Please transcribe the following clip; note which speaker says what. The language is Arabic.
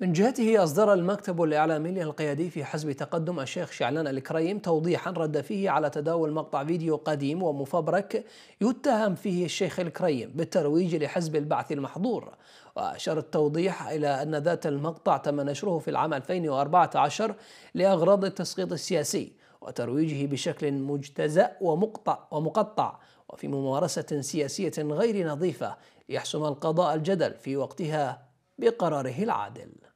Speaker 1: من جهته أصدر المكتب الإعلامي القيادي في حزب تقدم الشيخ شعلان الكريم توضيحا رد فيه على تداول مقطع فيديو قديم ومفبرك يتهم فيه الشيخ الكريم بالترويج لحزب البعث المحظور. وأشار التوضيح إلى أن ذات المقطع تم نشره في العام 2014 لأغراض التسقيط السياسي وترويجه بشكل مجتزأ ومقطع ومقطع وفي ممارسة سياسية غير نظيفة ليحسم القضاء الجدل في وقتها بقراره العادل.